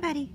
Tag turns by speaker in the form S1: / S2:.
S1: buddy.